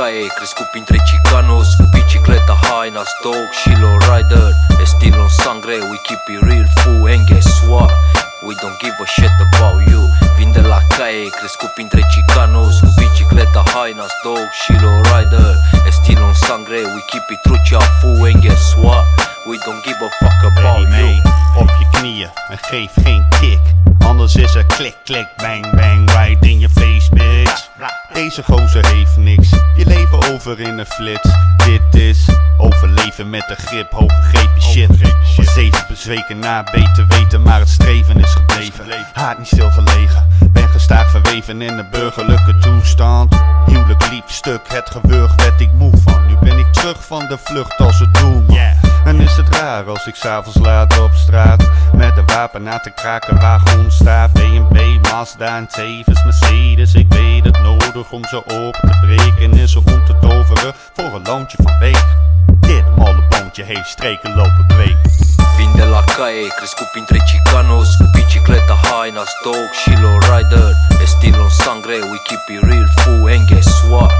caie Crescut printre chicanos Cu bicicleta, haina, stock și low rider Estil în sangre, we keep it real full And guess what? We don't give a shit about you Vin de la caie, crescut printre chicanos Cu bicicleta, haina, stock și low rider Estil în sangre, we keep it trucea full And guess what? We don't give a fuck about Ready you op je knieën en geef geen kick. Anders is er klik, klik, bang, bang, right in je face, bitch. Deze gozer heeft niks, je leven over in een flits. Dit is overleven met de grip, hooggegrepen shit. Zeven bezweken na beter weten, maar het streven is gebleven. Haat niet stilgelegen, ben gestaag verweven in de burgerlijke toestand. Huwelijk liep stuk, het gewurg werd ik moe van. Nu ben ik terug van de vlucht als het doel. En is het raar als ik s'avonds laat op straat Met een wapen na te kraken wagon staat. BMW, Mazda en tevens Mercedes Ik weet het nodig om ze open te breken Is er om te toveren voor een loontje van week Dit malle boontje heeft streken lopen kweken Vin de la caie, crescut printre chicanos Cu bicicleta, haina, stock și low rider Estil în sangre, we keep it real full And guess what?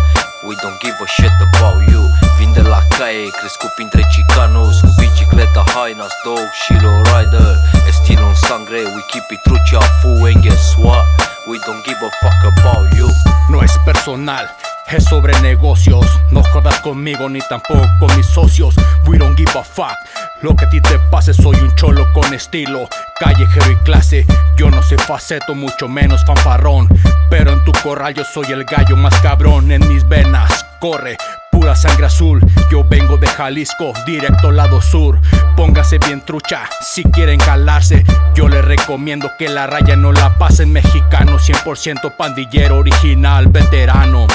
We don't give a shit about you. Vin de la caie, crescut printre chicanos we keep it And guess what? We don't give a fuck about you No es personal, es sobre negocios. No jodas conmigo ni tampoco con mis socios. We don't give a fuck. Lo que a ti te pase, soy un cholo con estilo, callejero y clase. Yo no soy faceto, mucho menos fanfarrón. Pero en tu corral yo soy el gallo más cabrón. En mis venas corre pura sangre azul. Yo vengo de Jalisco, directo lado sur. Póngase bien trucha si quieren calarse. Yo les recomiendo que la raya no la pasen mexicano. 100% pandillero original, veterano.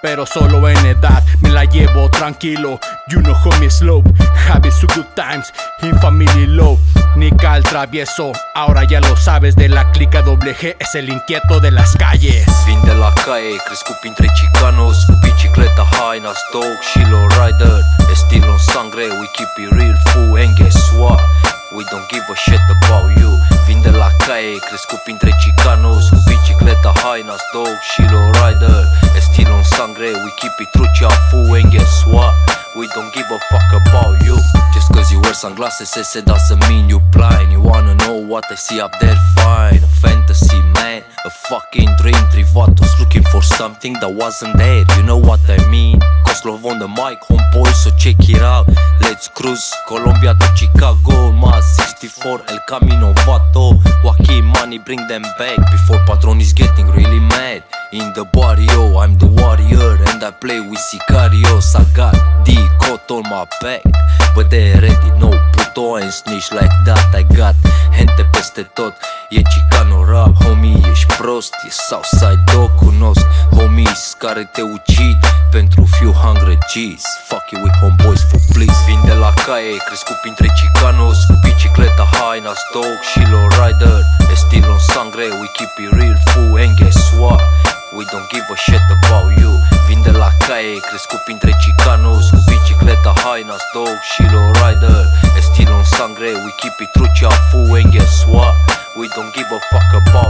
Pero solo en edad me la llevo tranquilo. You know homie slow, having some good times in family low. Nica el travieso, ahora ya lo sabes de la clica doble G, es el inquieto de las calles. Vin de la caie, crescut printre chicanos Haina, stock și low rider Estil în sangre, we keep it real full And guess what? We don't give a shit about you Vin de la caie, crescut printre chicanos Cu bicicleta, haina, stock și low rider Estil în sangre, we keep it trucea full And guess what? We don't give a fuck about you. Just cause you wear sunglasses it doesn't mean you blind. You wanna know what I see up there? Fine. A fantasy man, a fucking dream. Trivatos looking for something that wasn't there. You know what I mean? Koslov on the mic, homeboy, so check it out. Let's cruise, Colombia to Chicago. Mas 64, El Camino Vato. Joaquin money, bring them back. Before Patron is getting really mad In the barrio, I'm the warrior And I play with Sicarios I got D cot on my back. But they already know Puto and snitch like that I got Hente peste tot. E Chicano rap, homie, ești prost E Southside dog, cunosc. Homies care te ucid Pentru few hungry G's. Fuck you with homeboys for please. Vin de la caie, crescut printre Chicanos Cu bicicleta, haina, stock și low rider Estil în sangre, we keep it real full And guess what? We keep it trucea full And guess what? We don't give a fuck about